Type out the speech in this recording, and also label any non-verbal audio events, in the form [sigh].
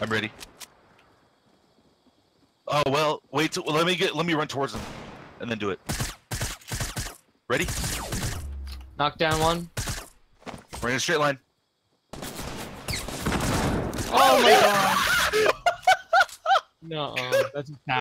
I'm ready. Oh well, wait. Till, let me get. Let me run towards him, and then do it. Ready? Knock down one. We're in a straight line. Oh my [laughs] god. No, that's a